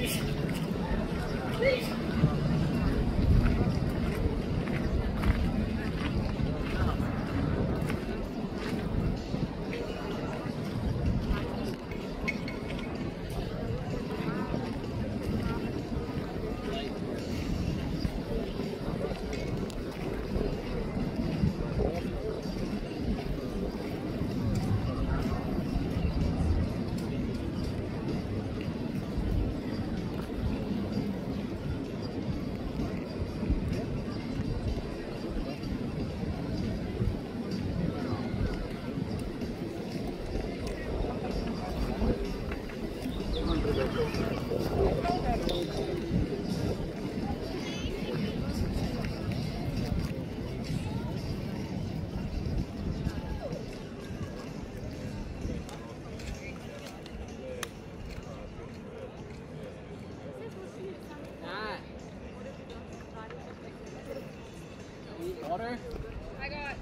Please. Please. water. I got